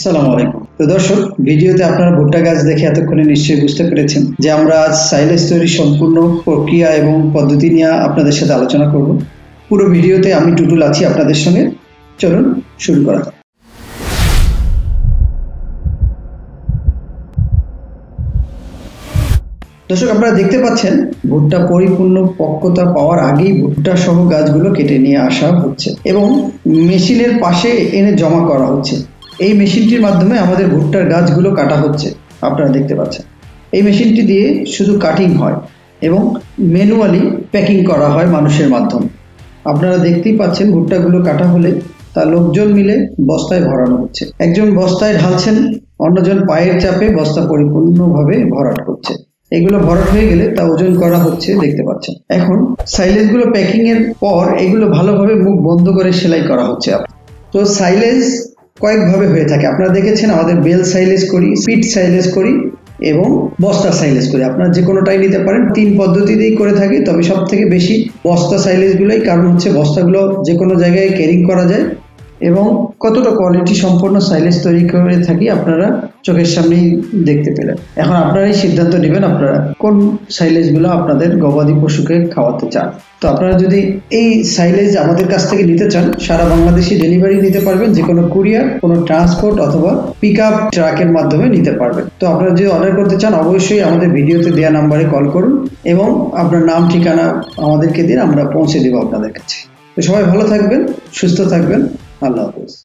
আসসালামু আলাইকুম। তো দর্শক, ভিডিওতে আপনারা ভুট্টা গাছ দেখে এতক্ষণে নিশ্চয়ই বুঝতে পেরেছেন যে আমরা আজ তৈরির সম্পূর্ণ প্রক্রিয়া এবং পদ্ধতি নিয়ে আপনাদের সাথে আলোচনা করব। পুরো ভিডিওতে আমি টুটুল আছি আপনাদের সঙ্গে। চলুন, শুরু করা যাক। দর্শক, আপনারা দেখতে পাচ্ছেন, ভুট্টা পরিপূর্ণ পক্কতা পাওয়ার আগেই ভুট্টা সহ গাছগুলো কেটে নিয়ে আসা হচ্ছে এবং মেশিনের পাশে এনে জমা করা হচ্ছে। এই মেশিনটির মাধ্যমে আমাদের ভুট্টার গাছগুলো কাটা হচ্ছে, আপনারা দেখতে পাচ্ছেন। এই মেশিনটি দিয়ে শুধু কাটিং হয় এবং ম্যানুয়ালি প্যাকিং করা হয় মানুষের মাধ্যমে। আপনারা দেখতেই পাচ্ছেন ভুট্টাগুলো কাটা হলে তা লোকজন মিলে বস্তায় ভরানো হচ্ছে। একজন বস্তায় ঢালছেন, অন্যজন পায়ের চাপে বস্তা পরিপূর্ণভাবে ভরাট করছে। এগুলো ভরাট হয়ে গেলে তা ওজন করা হচ্ছে, দেখতে পাচ্ছেন। এখন সাইলেজগুলো প্যাকিং এর পর এগুলো ভালোভাবে মুখ বন্ধ করে সেলাই করা হচ্ছে। তো সাইলেজ কয়েকভাবে হয়ে থাকে। আপনারা দেখেছেন আমাদের বেল সাইলেজ করি পিট সাইলেজ করি এবং বস্তা সাইলেজ করি। আপনারা যে কোনোটাই নিতে পারেন, তিন পদ্ধতিতেই করে থাকি, তবে সব থেকে বেশি বস্তা সাইলেজগুলোই, কারণ হচ্ছে বস্তাগুলো যে কোনো জায়গায় ক্যারিং করা যায়। এবং কতটা কোয়ালিটি সম্পন্ন সাইলেজ তৈরি করে থাকি আপনারা চোখের সামনেই দেখতে পেলেন। এখন আপনারাই সিদ্ধান্ত নেবেন আপনারা কোন সাইলেজগুলো আপনাদের গবাদি পশুকে খাওয়াতে চান। তো আপনারা যদি এই সাইলেজ আমাদের কাছ থেকে নিতে চান, সারা বাংলাদেশে ডেলিভারি নিতে পারবেন, যে কোনো কুরিয়ার কোনো ট্রান্সপোর্ট অথবা পিক আপ ট্রাকের মাধ্যমে নিতে পারবেন। তো আপনারা যদি অর্ডার করতে চান, অবশ্যই আমাদের ভিডিওতে দেওয়া নাম্বারে কল করুন এবং আপনার নাম, ঠিকানা আমাদেরকে দিন, আমরা পৌঁছে দেবো আপনাদের কাছে। তো সবাই ভালো থাকবেন, সুস্থ থাকবেন। I love this.